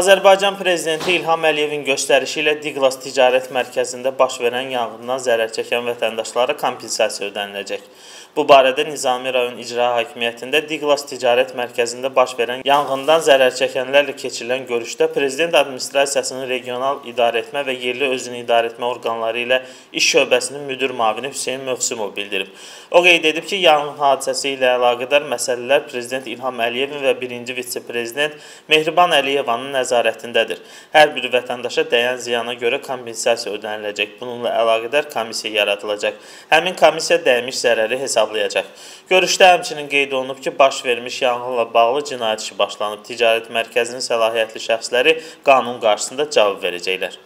Azərbaycan Prezidenti İlham Əliyevin göstərişi ilə Diglas Ticarət Mərkəzində baş verən yanğından zərər çəkən vətəndaşlara kompensasiya ödəniləcək. Bu barədə Nizami rayon İcra Hakimiyyətində Diglas Ticarət Mərkəzində baş verən yanğından zərər çəkənlərlə keçirilən görüşdə Prezident Administrasiyasının regional idarəetmə və yerli özünü idarəetmə orqanları ilə iş şöbəsinin müdir müavini Hüseyn Mövsümov bildirib. O qeyd edib ki, yanğın hadisəsi ilə əlaqədar məsələlər Prezident İlham Əliyevin və birinci vitse-prezident Mehriban Əliyevanın nəzarətindədir. Hər bir vətəndaşa dəyən ziyana görə kompensasiya ödəniləcək. Bununla əlaqədar komissiya yaradılacaq. Həmin komissiya dəymiş zərəri hesablayacaq. Görüşdə həmçinin qeyd olunub ki, baş vermiş yanğınla bağlı cinayət işi başlanıb. Ticarət mərkəzinin səlahiyyətli şəxsləri qanun qarşısında cavab verəcəklər.